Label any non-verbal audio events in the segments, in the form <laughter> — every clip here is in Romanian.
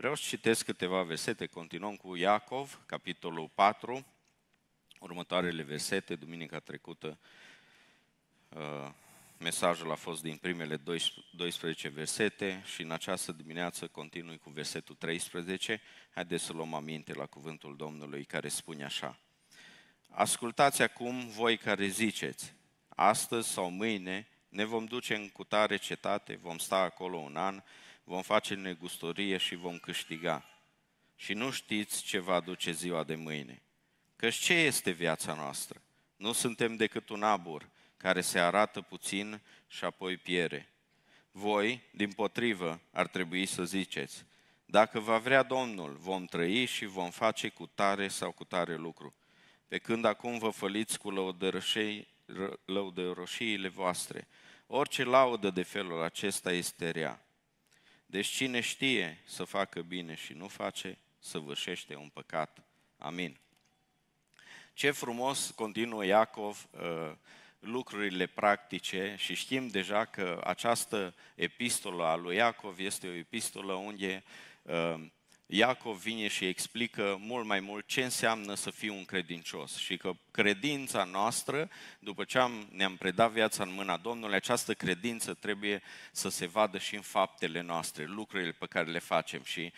Vreau să citesc câteva versete, continuăm cu Iacov, capitolul 4, următoarele versete, duminica trecută uh, mesajul a fost din primele 12 versete și în această dimineață continui cu versetul 13. Haideți să luăm aminte la cuvântul Domnului care spune așa. Ascultați acum voi care ziceți, astăzi sau mâine ne vom duce în cutare cetate, vom sta acolo un an, vom face negustorie și vom câștiga. Și nu știți ce va aduce ziua de mâine. Căci ce este viața noastră? Nu suntem decât un abur care se arată puțin și apoi piere. Voi, din potrivă, ar trebui să ziceți, dacă va vrea Domnul, vom trăi și vom face cu tare sau cu tare lucru. Pe când acum vă făliți cu lăudăroșiile voastre, orice laudă de felul acesta este rea. Deci cine știe să facă bine și nu face, să vârșește un păcat. Amin. Ce frumos continuă Iacov uh, lucrurile practice și știm deja că această epistolă a lui Iacov este o epistolă unde uh, Iacov vine și explică mult mai mult ce înseamnă să fii un credincios și că credința noastră, după ce am, ne-am predat viața în mâna Domnului, această credință trebuie să se vadă și în faptele noastre, lucrurile pe care le facem. Și e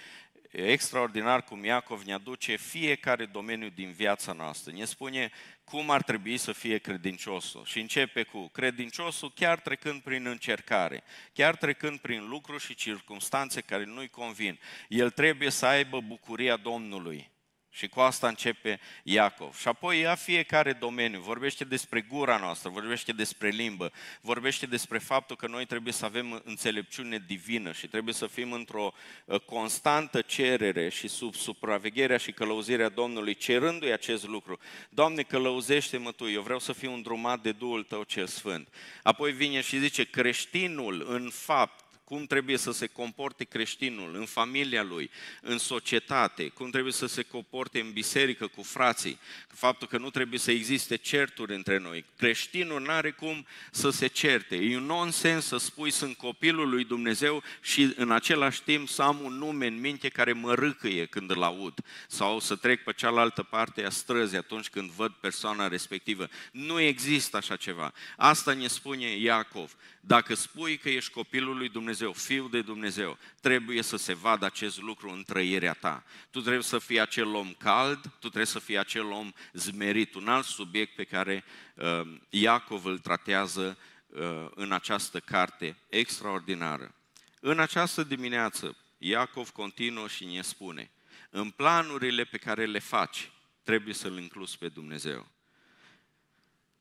extraordinar cum Iacov ne aduce fiecare domeniu din viața noastră. Ne spune cum ar trebui să fie credinciosul. Și începe cu credinciosul chiar trecând prin încercare, chiar trecând prin lucruri și circunstanțe care nu-i convin. El trebuie să aibă bucuria Domnului. Și cu asta începe Iacov. Și apoi ia fiecare domeniu, vorbește despre gura noastră, vorbește despre limbă, vorbește despre faptul că noi trebuie să avem înțelepciune divină și trebuie să fim într-o uh, constantă cerere și sub supravegherea și călăuzirea Domnului, cerându-i acest lucru. Doamne, călăuzește-mă Tu, eu vreau să fiu îndrumat de Duhul Tău cel Sfânt. Apoi vine și zice, creștinul în fapt cum trebuie să se comporte creștinul în familia lui, în societate, cum trebuie să se comporte în biserică cu frații, faptul că nu trebuie să existe certuri între noi. Creștinul nu are cum să se certe. E un nonsens să spui sunt copilul lui Dumnezeu și în același timp să am un nume în minte care mă râcăie când îl aud sau să trec pe cealaltă parte a străzii atunci când văd persoana respectivă. Nu există așa ceva. Asta ne spune Iacov. Dacă spui că ești copilul lui Dumnezeu, fiul de Dumnezeu, trebuie să se vadă acest lucru în trăirea ta. Tu trebuie să fii acel om cald, tu trebuie să fii acel om zmerit. Un alt subiect pe care uh, Iacov îl tratează uh, în această carte extraordinară. În această dimineață, Iacov continuă și ne spune, în planurile pe care le faci, trebuie să-L incluzi pe Dumnezeu.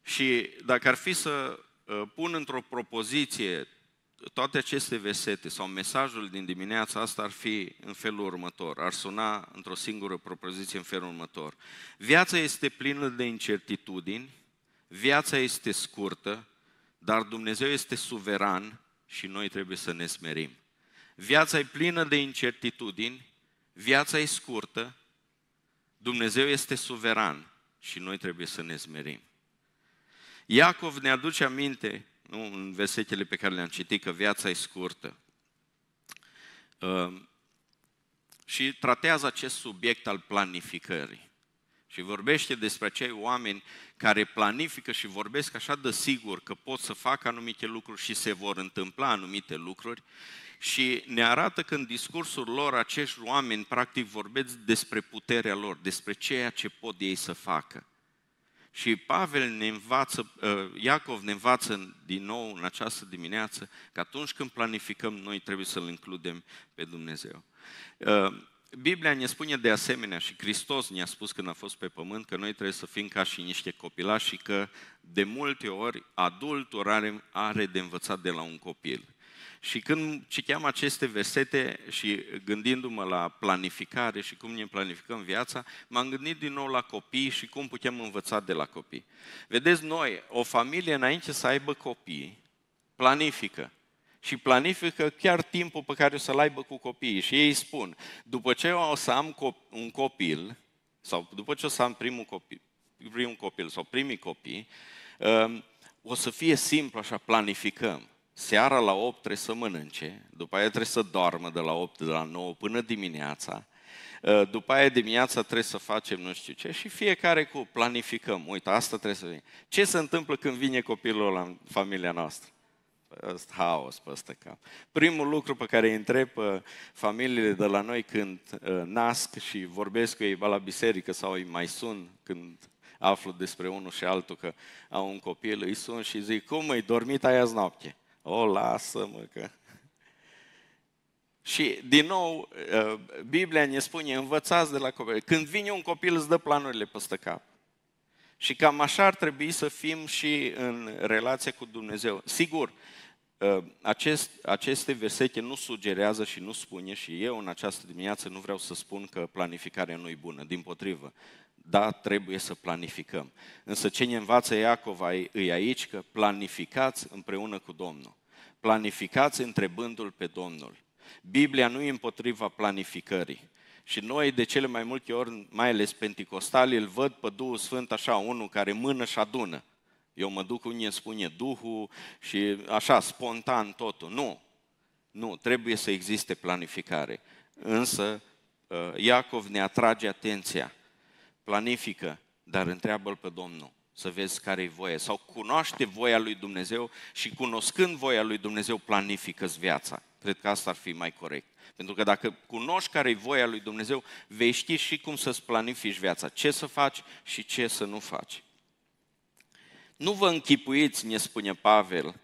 Și dacă ar fi să Uh, pun într-o propoziție toate aceste versete sau mesajul din dimineața asta ar fi în felul următor, ar suna într-o singură propoziție în felul următor. Viața este plină de incertitudini, viața este scurtă, dar Dumnezeu este suveran și noi trebuie să ne smerim. Viața e plină de incertitudini, viața e scurtă, Dumnezeu este suveran și noi trebuie să ne smerim. Iacov ne aduce aminte, nu, în versetele pe care le-am citit, că viața e scurtă. Uh, și tratează acest subiect al planificării. Și vorbește despre acei oameni care planifică și vorbesc așa de sigur că pot să facă anumite lucruri și se vor întâmpla anumite lucruri și ne arată că în discursul lor acești oameni practic vorbesc despre puterea lor, despre ceea ce pot ei să facă. Și Pavel ne învață, uh, Iacov ne învață din nou în această dimineață că atunci când planificăm, noi trebuie să-L includem pe Dumnezeu. Uh, Biblia ne spune de asemenea și Hristos ne-a spus când a fost pe pământ că noi trebuie să fim ca și niște copilași și că de multe ori adultul are, are de învățat de la un copil. Și când citeam aceste versete și gândindu-mă la planificare și cum ne planificăm viața, m-am gândit din nou la copii și cum putem învăța de la copii. Vedeți, noi, o familie înainte să aibă copii, planifică. Și planifică chiar timpul pe care o să-l aibă cu copiii. Și ei spun, după ce o să am un copil, sau după ce o să am primul copil, primul copil sau primii copii, um, o să fie simplu așa, planificăm seara la 8 trebuie să mănânce, după aia trebuie să doarmă de la 8 de la 9 până dimineața, uh, după aia dimineața trebuie să facem nu știu ce și fiecare cu planificăm. Uite, asta trebuie să vină. Ce se întâmplă când vine copilul la familia noastră? Ăsta haos pe ăsta cap. Primul lucru pe care îi întreb pe familiile de la noi când uh, nasc și vorbesc cu ei la biserică sau îi mai sun când aflu despre unul și altul că au un copil, îi sun și zic, cum îi dormit aia noapte? O, lasă-mă că... Și, din nou, uh, Biblia ne spune, învățați de la copil. Când vine un copil, îți dă planurile peste cap. Și cam așa ar trebui să fim și în relație cu Dumnezeu. Sigur, ă, acest, aceste versete nu sugerează și nu spune și eu în această dimineață nu vreau să spun că planificarea nu e bună, din potrivă. Da, trebuie să planificăm. Însă ce ne învață Iacov e aici că planificați împreună cu Domnul. Planificați întrebându-L pe Domnul. Biblia nu e împotriva planificării. Și noi de cele mai multe ori, mai ales penticostali, îl văd pe Duhul Sfânt așa, unul care mână și adună. Eu mă duc unde îmi spune Duhul și așa, spontan totul. Nu, nu, trebuie să existe planificare. Însă uh, Iacov ne atrage atenția. Planifică, dar întreabă-L pe Domnul să vezi care e voia. Sau cunoaște voia lui Dumnezeu și cunoscând voia lui Dumnezeu planifică viața. Cred că asta ar fi mai corect. Pentru că dacă cunoști care e voia lui Dumnezeu, vei ști și cum să-ți planifici viața, ce să faci și ce să nu faci. Nu vă închipuiți, ne spune Pavel,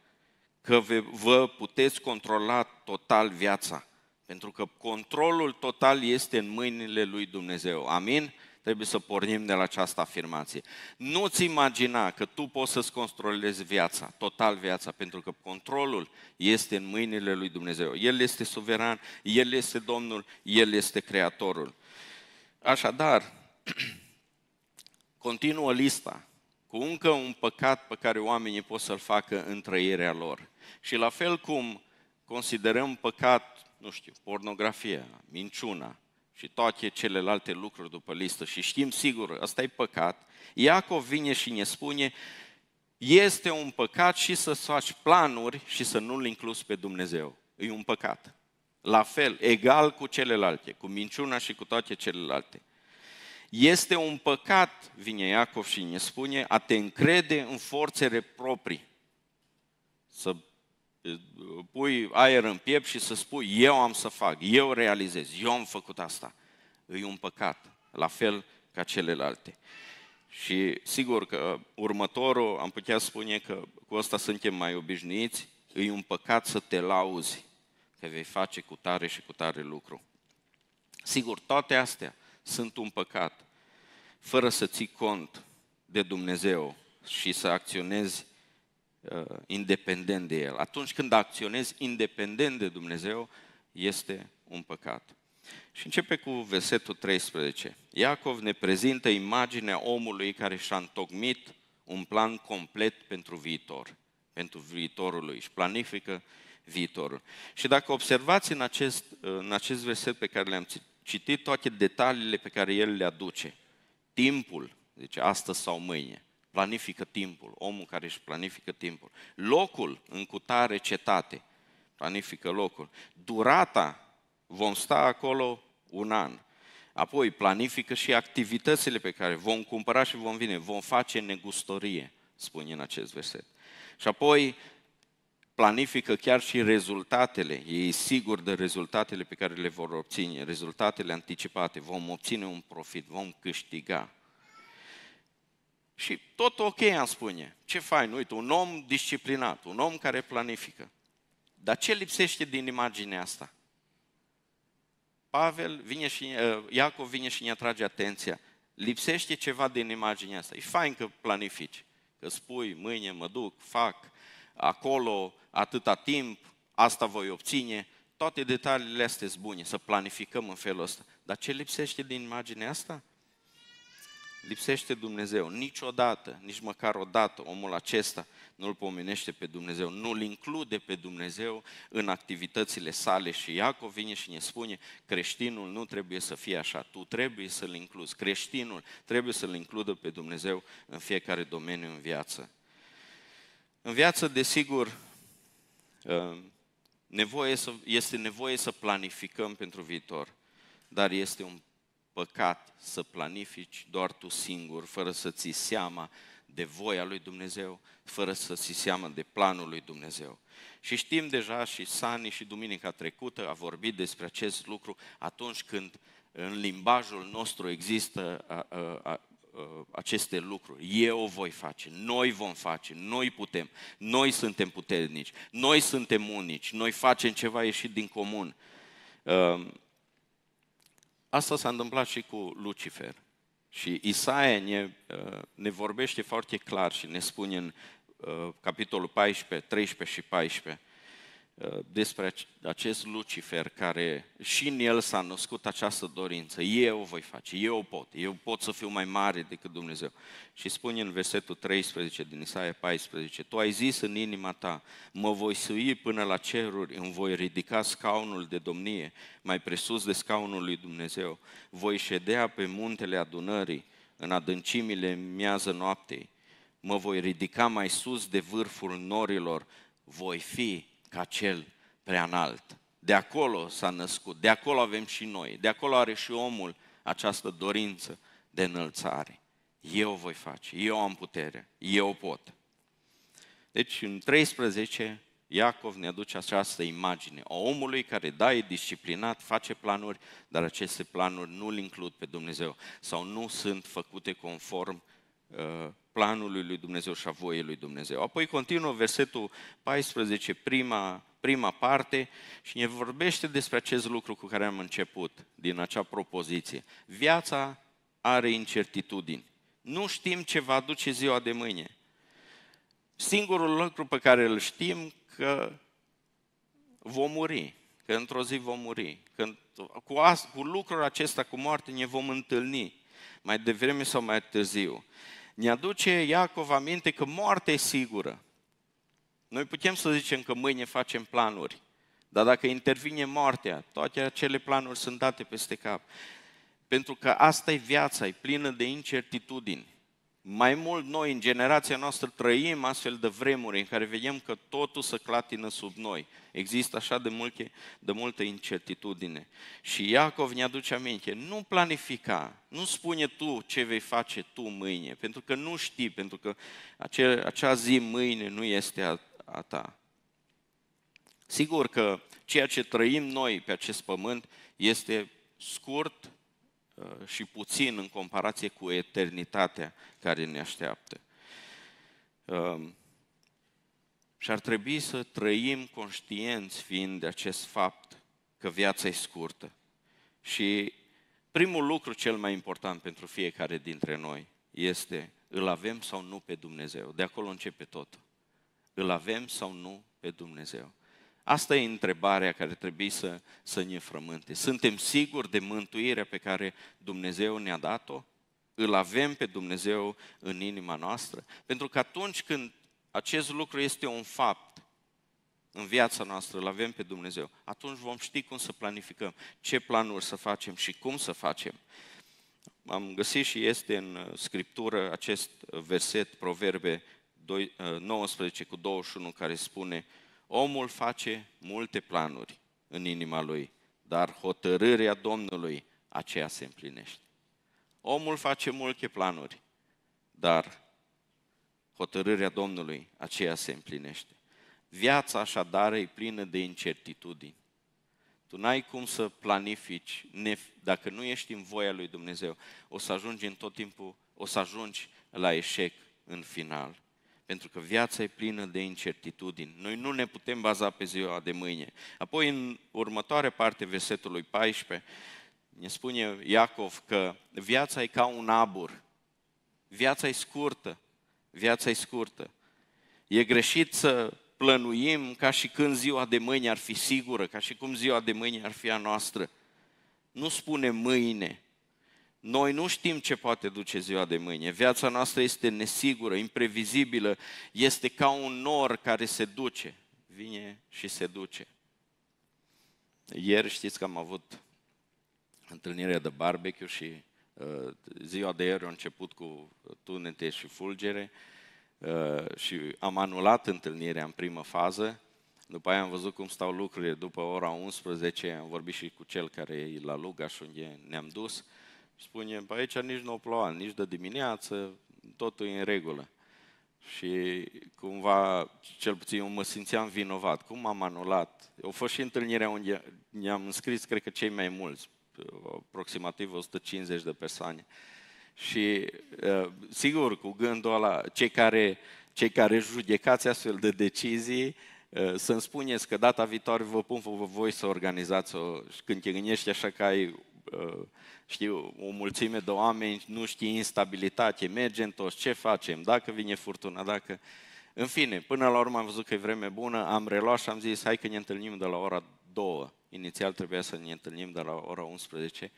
că vă puteți controla total viața. Pentru că controlul total este în mâinile lui Dumnezeu. Amin? Trebuie să pornim de la această afirmație. Nu-ți imagina că tu poți să-ți controlezi viața, total viața, pentru că controlul este în mâinile lui Dumnezeu. El este suveran, El este Domnul, El este Creatorul. Așadar, <clears throat> continuă lista cu încă un păcat pe care oamenii pot să-l facă în trăirea lor. Și la fel cum considerăm păcat, nu știu, pornografia, minciuna, și toate celelalte lucruri după listă și știm sigur, ăsta e păcat, Iacov vine și ne spune, este un păcat și să faci planuri și să nu-L incluzi pe Dumnezeu. E un păcat. La fel, egal cu celelalte, cu minciuna și cu toate celelalte. Este un păcat, vine Iacov și ne spune, a te încrede în forțele proprii. Să pui aer în piept și să spui, eu am să fac, eu realizez, eu am făcut asta. E un păcat, la fel ca celelalte. Și sigur că următorul, am putea spune că cu asta suntem mai obișnuiți, e un păcat să te lauzi că vei face cu tare și cu tare lucru. Sigur, toate astea sunt un păcat, fără să ții cont de Dumnezeu și să acționezi uh, independent de El. Atunci când acționezi independent de Dumnezeu, este un păcat. Și începe cu versetul 13. Iacov ne prezintă imaginea omului care și-a întocmit un plan complet pentru viitor, pentru viitorul lui. Și planifică viitorul. Și dacă observați în acest, în acest verset pe care le-am citit, toate detaliile pe care el le aduce, timpul, zice astăzi sau mâine, planifică timpul, omul care își planifică timpul. Locul în cutare cetate, planifică locul. Durata, vom sta acolo un an. Apoi planifică și activitățile pe care vom cumpăra și vom vine, vom face negustorie, spune în acest verset. Și apoi planifică chiar și rezultatele, e sigur de rezultatele pe care le vor obține, rezultatele anticipate, vom obține un profit, vom câștiga. Și tot ok am spune. Ce fain, uite, un om disciplinat, un om care planifică. Dar ce lipsește din imaginea asta? Pavel vine și, uh, Iacov vine și ne atrage atenția. Lipsește ceva din imaginea asta. E fain că planifici, că spui, mâine mă duc, fac, acolo atâta timp, asta voi obține. Toate detaliile astea sunt bune, să planificăm în felul ăsta. Dar ce lipsește din imaginea asta? Lipsește Dumnezeu. Niciodată, nici măcar o dată, omul acesta nu-L pomenește pe Dumnezeu, nu-L include pe Dumnezeu în activitățile sale și Iacov vine și ne spune, creștinul nu trebuie să fie așa, tu trebuie să-L incluzi. Creștinul trebuie să-L includă pe Dumnezeu în fiecare domeniu în viață. În viață, desigur, uh, nevoie să, este nevoie să planificăm pentru viitor, dar este un păcat să planifici doar tu singur, fără să ții seama de voia lui Dumnezeu, fără să ții seama de planul lui Dumnezeu. Și știm deja și Sani și duminica trecută a vorbit despre acest lucru atunci când în limbajul nostru există a, a, a, aceste lucruri. Eu o voi face, noi vom face, noi putem, noi suntem puternici, noi suntem unici, noi facem ceva ieșit din comun. Asta s-a întâmplat și cu Lucifer. Și Isaia ne, ne vorbește foarte clar și ne spune în capitolul 14, 13 și 14, Uh, despre acest Lucifer care și în el s-a născut această dorință. Eu o voi face, eu o pot, eu pot să fiu mai mare decât Dumnezeu. Și spune în versetul 13 din Isaia 14, Tu ai zis în inima ta, mă voi sui până la ceruri, îmi voi ridica scaunul de domnie, mai presus de scaunul lui Dumnezeu. Voi ședea pe muntele adunării, în adâncimile miază noaptei. Mă voi ridica mai sus de vârful norilor, voi fi ca cel prea înalt. De acolo s-a născut, de acolo avem și noi, de acolo are și omul această dorință de înălțare. Eu voi face, eu am putere, eu pot. Deci în 13 Iacov ne aduce această imagine a omului care, da, e disciplinat, face planuri, dar aceste planuri nu îl includ pe Dumnezeu sau nu sunt făcute conform uh, planului lui Dumnezeu și a voiei lui Dumnezeu. Apoi continuă versetul 14, prima, prima parte, și ne vorbește despre acest lucru cu care am început, din acea propoziție. Viața are incertitudini. Nu știm ce va aduce ziua de mâine. Singurul lucru pe care îl știm că vom muri, că într-o zi vom muri, că cu, cu lucrul acesta, cu moarte, ne vom întâlni mai devreme sau mai târziu ne aduce Iacov aminte că moartea e sigură. Noi putem să zicem că mâine facem planuri, dar dacă intervine moartea, toate acele planuri sunt date peste cap. Pentru că asta e viața, e plină de incertitudini. Mai mult noi, în generația noastră, trăim astfel de vremuri în care vedem că totul se clatină sub noi. Există așa de, multe, de multă incertitudine. Și Iacov ne aduce aminte, nu planifica, nu spune tu ce vei face tu mâine, pentru că nu știi, pentru că acea, acea zi mâine nu este a, a ta. Sigur că ceea ce trăim noi pe acest pământ este scurt, Uh, și puțin în comparație cu eternitatea care ne așteaptă. Um, și ar trebui să trăim conștienți fiind de acest fapt că viața e scurtă. Și primul lucru cel mai important pentru fiecare dintre noi este îl avem sau nu pe Dumnezeu. De acolo începe totul. Îl avem sau nu pe Dumnezeu. Asta e întrebarea care trebuie să, să ne frământe. Suntem siguri de mântuirea pe care Dumnezeu ne-a dat-o? Îl avem pe Dumnezeu în inima noastră? Pentru că atunci când acest lucru este un fapt în viața noastră, îl avem pe Dumnezeu, atunci vom ști cum să planificăm, ce planuri să facem și cum să facem. Am găsit și este în Scriptură acest verset, Proverbe 19 cu 21, care spune Omul face multe planuri în inima lui, dar hotărârea Domnului aceea se împlinește. Omul face multe planuri, dar hotărârea Domnului aceea se împlinește. Viața așadar e plină de incertitudini. Tu n-ai cum să planifici, dacă nu ești în voia lui Dumnezeu, o să ajungi în tot timpul, o să ajungi la eșec în final pentru că viața e plină de incertitudini. Noi nu ne putem baza pe ziua de mâine. Apoi, în următoarea parte, versetului 14, ne spune Iacov că viața e ca un abur. Viața e scurtă. Viața e scurtă. E greșit să plănuim ca și când ziua de mâine ar fi sigură, ca și cum ziua de mâine ar fi a noastră. Nu spune mâine, noi nu știm ce poate duce ziua de mâine. Viața noastră este nesigură, imprevizibilă, este ca un nor care se duce. Vine și se duce. Ieri știți că am avut întâlnirea de barbecue și uh, ziua de ieri a început cu tunete și fulgere uh, și am anulat întâlnirea în primă fază După aia am văzut cum stau lucrurile. După ora 11 am vorbit și cu cel care e la Lugaș, unde ne-am dus. Spune, pe aici nici nu plouă, nici de dimineață, totul e în regulă. Și cumva, cel puțin eu mă simțeam vinovat. Cum am anulat? Au fost și întâlnirea unde ne-am înscris, cred că cei mai mulți, aproximativ 150 de persoane. Și sigur, cu gândul ăla, cei care, cei care judecați astfel de decizii, să-mi spuneți că data viitoare vă pun voi să organizați-o când te gândești așa că ai știu, o mulțime de oameni, nu știi instabilitate, mergem toți, ce facem, dacă vine furtuna, dacă... În fine, până la urmă am văzut că e vreme bună, am reluat și am zis, hai că ne întâlnim de la ora 2. Inițial trebuia să ne întâlnim de la ora 11.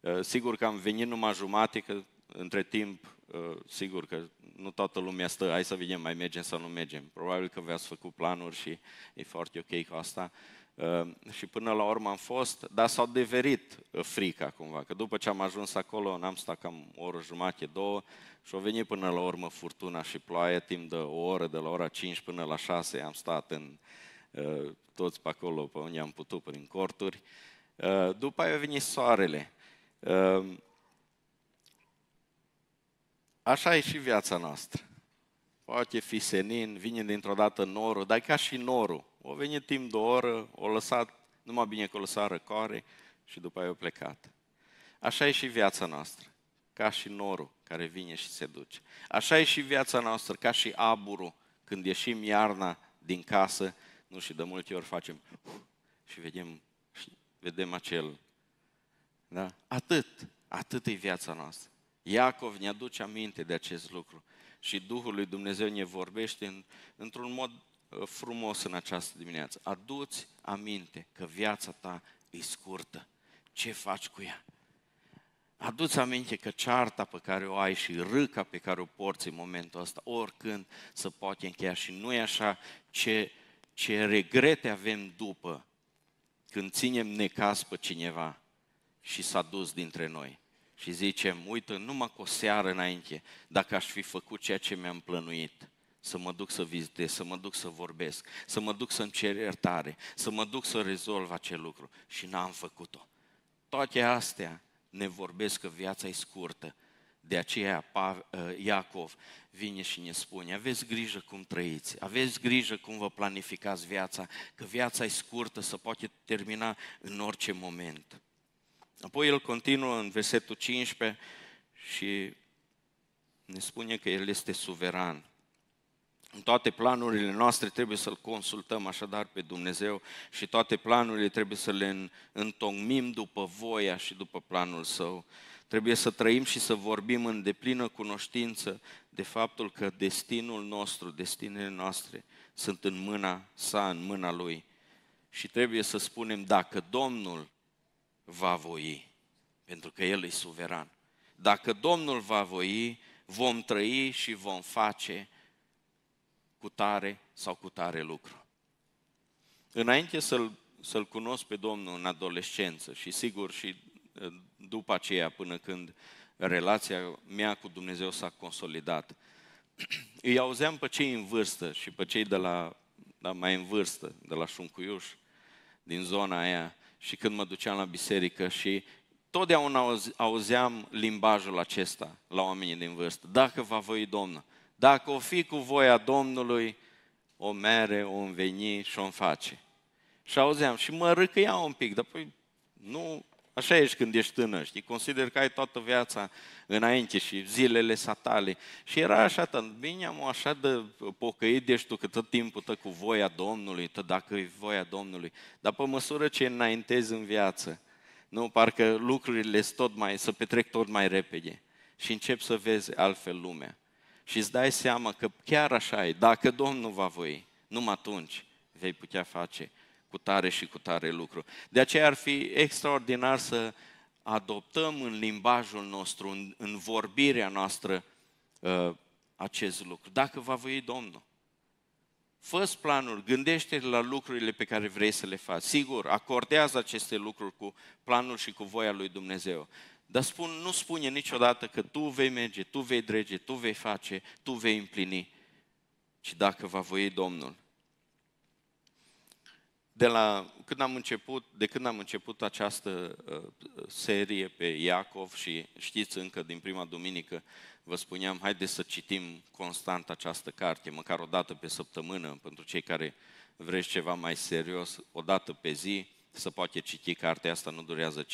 Uh, sigur că am venit numai jumate, că între timp, uh, sigur că nu toată lumea stă, hai să vedem, mai mergem sau nu mergem. Probabil că v-ați făcut planuri și e foarte ok cu asta. Ehm, și până la urmă am fost, dar s-au deverit uh, frica cumva, că după ce am ajuns acolo, n-am stat cam o oră jumate, două, și au venit până la urmă furtuna și ploaia, timp de o oră, de la ora 5 până la 6, am stat în, uh, toți pe acolo, pe unde am putut, prin corturi. Uh, după aia a venit soarele. Ehm, așa e și viața noastră. Poate fi senin, vine dintr-o dată norul, dar e ca și norul o venit timp de o oră, o lăsat, numai bine că o lăsat răcoare și după aia o plecat. Așa e și viața noastră, ca și norul care vine și se duce. Așa e și viața noastră, ca și aburul, când ieșim iarna din casă, nu și de multe ori facem <sniffs> și vedem, și vedem acel. Da? Atât, atât e viața noastră. Iacov ne aduce aminte de acest lucru și Duhul lui Dumnezeu ne vorbește în, într-un mod Uh, frumos în această dimineață. Aduți aminte că viața ta e scurtă. Ce faci cu ea? Aduți aminte că cearta pe care o ai și râca pe care o porți în momentul ăsta, oricând să poate încheia și nu e așa ce, ce regrete avem după când ținem necas pe cineva și s-a dus dintre noi și zicem, uite, numai cu o seară înainte, dacă aș fi făcut ceea ce mi-am plănuit, să mă duc să vizitez, să mă duc să vorbesc, să mă duc să-mi cer iertare, să mă duc să rezolv acel lucru. Și n-am făcut-o. Toate astea ne vorbesc că viața e scurtă. De aceea ă, Iacov vine și ne spune, aveți grijă cum trăiți, aveți grijă cum vă planificați viața, că viața e scurtă, să poate termina în orice moment. Apoi el continuă în versetul 15 și ne spune că El este suveran. În toate planurile noastre trebuie să-L consultăm așadar pe Dumnezeu și toate planurile trebuie să le întocmim după voia și după planul Său. Trebuie să trăim și să vorbim în deplină cunoștință de faptul că destinul nostru, destinele noastre sunt în mâna sa, în mâna Lui. Și trebuie să spunem dacă Domnul va voi, pentru că El e suveran. Dacă Domnul va voi, vom trăi și vom face cu tare sau cu tare lucru. Înainte să-L, să-L cunosc pe Domnul în adolescență și sigur și după aceea până când relația mea cu Dumnezeu s-a consolidat, <clears throat> îi auzeam pe cei în vârstă și pe cei de la, da, mai în vârstă, de la Șuncuiuș, din zona aia, și când mă duceam la biserică și totdeauna auzeam limbajul acesta la oamenii din vârstă. Dacă va voi Domnul, dacă o fi cu voia Domnului, o mere, o înveni și o face. Și auzeam, și mă râcăia un pic, dar păi, nu, așa ești când ești tânăr, știi, consider că ai toată viața înainte și zilele satale. Și era așa, bine am așa de pocăit ești tu că tot timpul tă cu voia Domnului, tot dacă e voia Domnului. Dar pe măsură ce înaintezi în viață, nu, parcă lucrurile tot mai, să petrec tot mai repede și încep să vezi altfel lumea și îți dai seama că chiar așa e, dacă Domnul va voi, numai atunci vei putea face cu tare și cu tare lucru. De aceea ar fi extraordinar să adoptăm în limbajul nostru, în, în vorbirea noastră, uh, acest lucru. Dacă va voi Domnul. fă planul, gândește la lucrurile pe care vrei să le faci. Sigur, acordează aceste lucruri cu planul și cu voia lui Dumnezeu. Dar spun, nu spune niciodată că tu vei merge, tu vei drege, tu vei face, tu vei împlini, ci dacă va voi Domnul. de la când am început, de când am început această uh, serie pe Iacov și știți încă din prima duminică, vă spuneam, haideți să citim constant această carte, măcar o dată pe săptămână, pentru cei care vreți ceva mai serios, o dată pe zi, să poate citi cartea asta, nu durează 15-20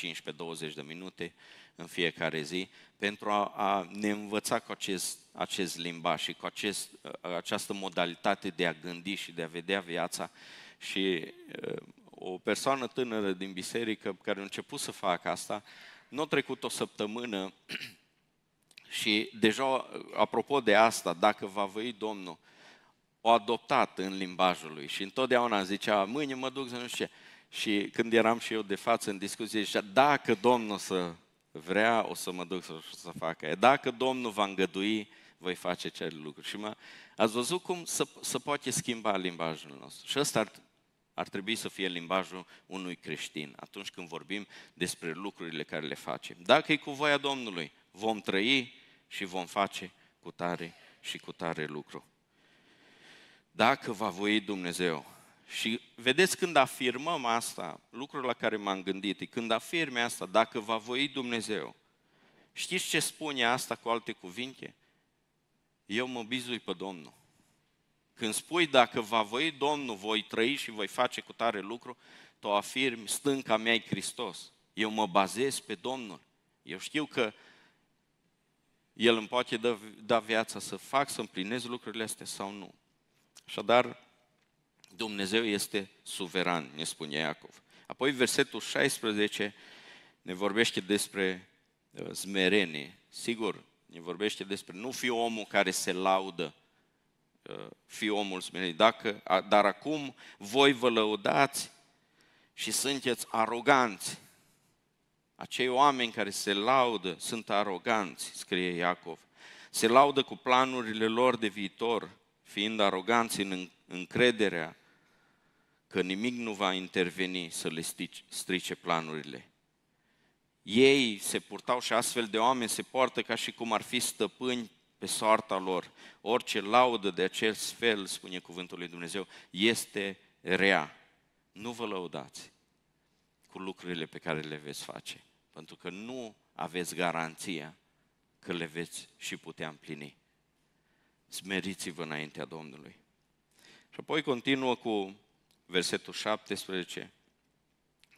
de minute în fiecare zi, pentru a, a ne învăța cu acest, acest limbaj și cu acest, această modalitate de a gândi și de a vedea viața și o persoană tânără din biserică care a început să facă asta, nu a trecut o săptămână <clears throat> și deja, apropo de asta, dacă va voi Domnul, o adoptat în limbajul lui și întotdeauna zicea, mâine mă duc să nu știu ce. Și când eram și eu de față în discuție, zicea, dacă Domnul să vrea, o să mă duc să, să facă. Dacă Domnul va îngădui, voi face acele lucruri. Și mă, ați văzut cum să, să poate schimba limbajul nostru. Și ăsta ar, ar trebui să fie limbajul unui creștin atunci când vorbim despre lucrurile care le facem. Dacă e cu voia Domnului, vom trăi și vom face cu tare și cu tare lucru. Dacă va voi Dumnezeu, și vedeți când afirmăm asta, lucrul la care m-am gândit, când afirme asta, dacă va voi Dumnezeu, știți ce spune asta cu alte cuvinte? Eu mă bizui pe Domnul. Când spui dacă va voi Domnul, voi trăi și voi face cu tare lucru, tu afirmi, stânca mea e Hristos. Eu mă bazez pe Domnul. Eu știu că El îmi poate da, da viața să fac, să împlinez lucrurile astea sau nu. Așadar, Dumnezeu este suveran, ne spune Iacov. Apoi versetul 16 ne vorbește despre uh, smerenie. Sigur, ne vorbește despre nu fi omul care se laudă, uh, fi omul smerenie. Dacă, dar acum voi vă lăudați și sunteți aroganți. Acei oameni care se laudă sunt aroganți, scrie Iacov. Se laudă cu planurile lor de viitor, fiind aroganți în încrederea că nimic nu va interveni să le strice planurile. Ei se purtau și astfel de oameni se poartă ca și cum ar fi stăpâni pe soarta lor. Orice laudă de acest fel, spune cuvântul lui Dumnezeu, este rea. Nu vă lăudați cu lucrurile pe care le veți face, pentru că nu aveți garanția că le veți și putea împlini. Smeriți-vă înaintea Domnului. Și apoi continuă cu versetul 17.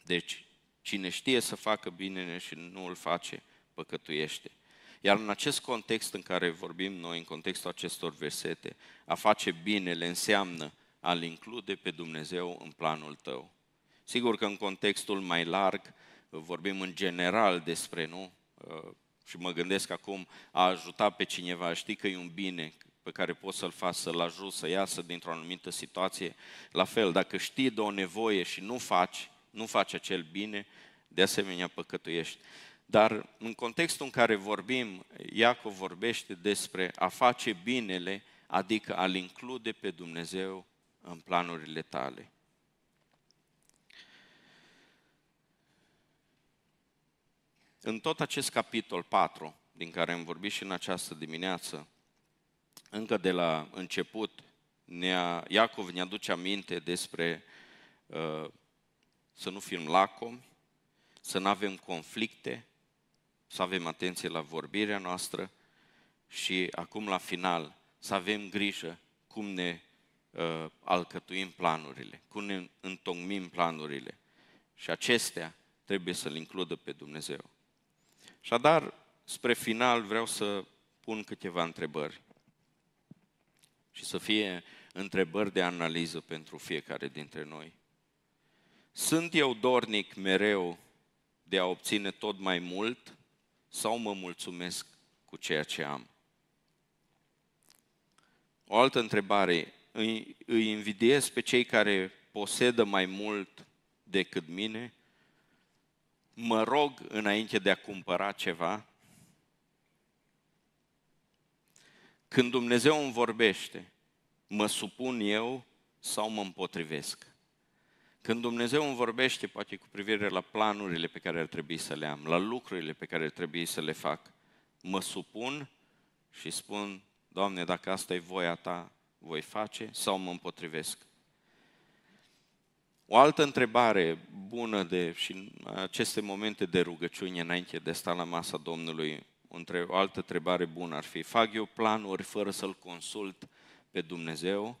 Deci, cine știe să facă binele și nu îl face, păcătuiește. Iar în acest context în care vorbim noi, în contextul acestor versete, a face binele înseamnă a-L include pe Dumnezeu în planul tău. Sigur că în contextul mai larg vorbim în general despre, nu? Și mă gândesc acum a ajuta pe cineva, știi că e un bine, pe care poți să-l faci, să-l ajut să iasă dintr-o anumită situație. La fel, dacă știi de o nevoie și nu faci, nu faci acel bine, de asemenea păcătuiești. Dar în contextul în care vorbim, Iacov vorbește despre a face binele, adică a-L include pe Dumnezeu în planurile tale. În tot acest capitol 4, din care am vorbit și în această dimineață, încă de la început, ne Iacov ne aduce aminte despre uh, să nu fim lacomi, să nu avem conflicte, să avem atenție la vorbirea noastră și acum la final să avem grijă cum ne uh, alcătuim planurile, cum ne întocmim planurile. Și acestea trebuie să-L includă pe Dumnezeu. Așadar, spre final vreau să pun câteva întrebări și să fie întrebări de analiză pentru fiecare dintre noi. Sunt eu dornic mereu de a obține tot mai mult sau mă mulțumesc cu ceea ce am? O altă întrebare, îi, îi invidiez pe cei care posedă mai mult decât mine? Mă rog înainte de a cumpăra ceva? Când Dumnezeu îmi vorbește, mă supun eu sau mă împotrivesc? Când Dumnezeu îmi vorbește, poate cu privire la planurile pe care ar trebui să le am, la lucrurile pe care ar trebui să le fac, mă supun și spun, Doamne, dacă asta e voia Ta, voi face sau mă împotrivesc? O altă întrebare bună de, și în aceste momente de rugăciune înainte de a sta la masa Domnului, o altă întrebare bună ar fi, fac eu planuri fără să-L consult pe Dumnezeu?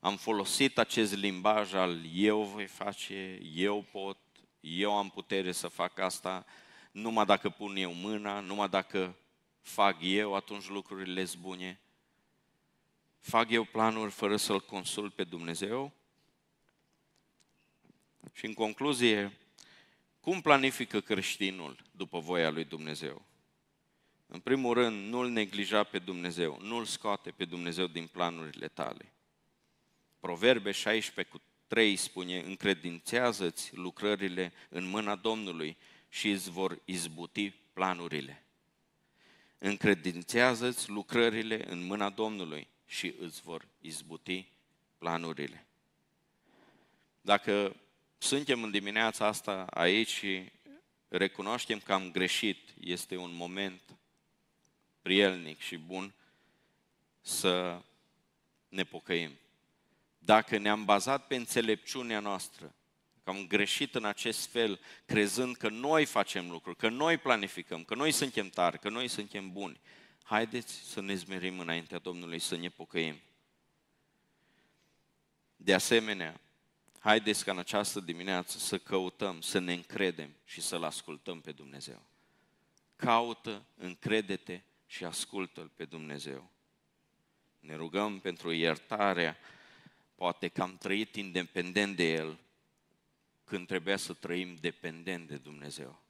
Am folosit acest limbaj al eu voi face, eu pot, eu am putere să fac asta, numai dacă pun eu mâna, numai dacă fac eu, atunci lucrurile sunt bune. Fac eu planuri fără să-L consult pe Dumnezeu? Și în concluzie, cum planifică creștinul după voia lui Dumnezeu? În primul rând, nu-L neglija pe Dumnezeu, nu-L scoate pe Dumnezeu din planurile tale. Proverbe 16 cu 3 spune, încredințează-ți lucrările în mâna Domnului și îți vor izbuti planurile. Încredințează-ți lucrările în mâna Domnului și îți vor izbuti planurile. Dacă suntem în dimineața asta aici și recunoaștem că am greșit, este un moment prielnic și bun să ne pocăim. Dacă ne-am bazat pe înțelepciunea noastră, că am greșit în acest fel, crezând că noi facem lucruri, că noi planificăm, că noi suntem tari, că noi suntem buni, haideți să ne zmerim înaintea Domnului, să ne pocăim. De asemenea, haideți ca în această dimineață să căutăm, să ne încredem și să-L ascultăm pe Dumnezeu. Caută, încredete și ascultă-L pe Dumnezeu. Ne rugăm pentru iertarea, poate că am trăit independent de El, când trebuia să trăim dependent de Dumnezeu.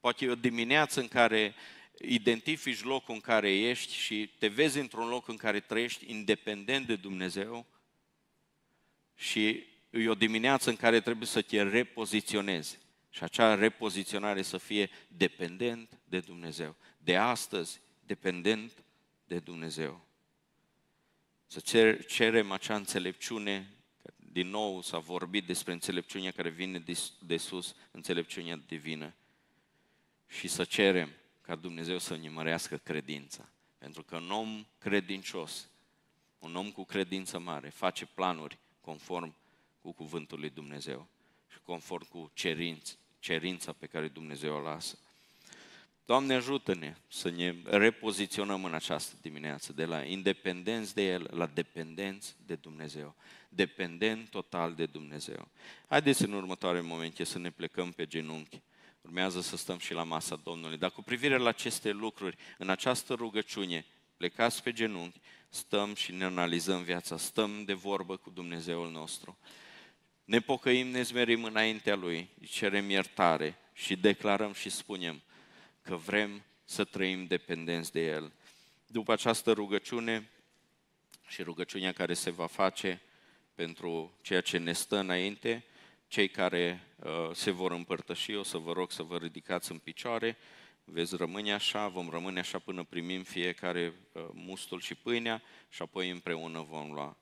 Poate e o dimineață în care identifici locul în care ești și te vezi într-un loc în care trăiești independent de Dumnezeu și e o dimineață în care trebuie să te repoziționezi și acea repoziționare să fie dependent de Dumnezeu. De astăzi, dependent de Dumnezeu. Să cer, cerem acea înțelepciune, din nou s-a vorbit despre înțelepciunea care vine de, de sus, înțelepciunea divină. Și să cerem ca Dumnezeu să ne mărească credința. Pentru că un om credincios, un om cu credință mare, face planuri conform cu cuvântul lui Dumnezeu și conform cu cerinț, cerința pe care Dumnezeu o lasă. Doamne, ajută-ne să ne repoziționăm în această dimineață, de la independenți de El la dependenți de Dumnezeu. Dependent total de Dumnezeu. Haideți în următoare momente să ne plecăm pe genunchi. Urmează să stăm și la masa Domnului. Dar cu privire la aceste lucruri, în această rugăciune, plecați pe genunchi, stăm și ne analizăm viața, stăm de vorbă cu Dumnezeul nostru. Ne pocăim, ne zmerim înaintea Lui, cerem iertare și declarăm și spunem că vrem să trăim dependenți de El. După această rugăciune și rugăciunea care se va face pentru ceea ce ne stă înainte, cei care uh, se vor împărtăși, o să vă rog să vă ridicați în picioare, veți rămâne așa, vom rămâne așa până primim fiecare uh, mustul și pâinea și apoi împreună vom lua.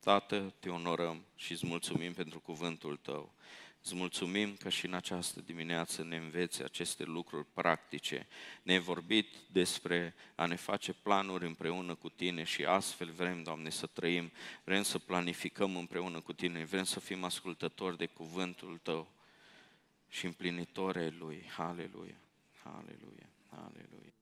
Tată, te onorăm și îți mulțumim pentru cuvântul tău. Îți mulțumim că și în această dimineață ne înveți aceste lucruri practice. Ne-ai vorbit despre a ne face planuri împreună cu Tine și astfel vrem, Doamne, să trăim, vrem să planificăm împreună cu Tine, vrem să fim ascultători de cuvântul Tău și împlinitori ai Lui. Haleluia, haleluia, haleluia.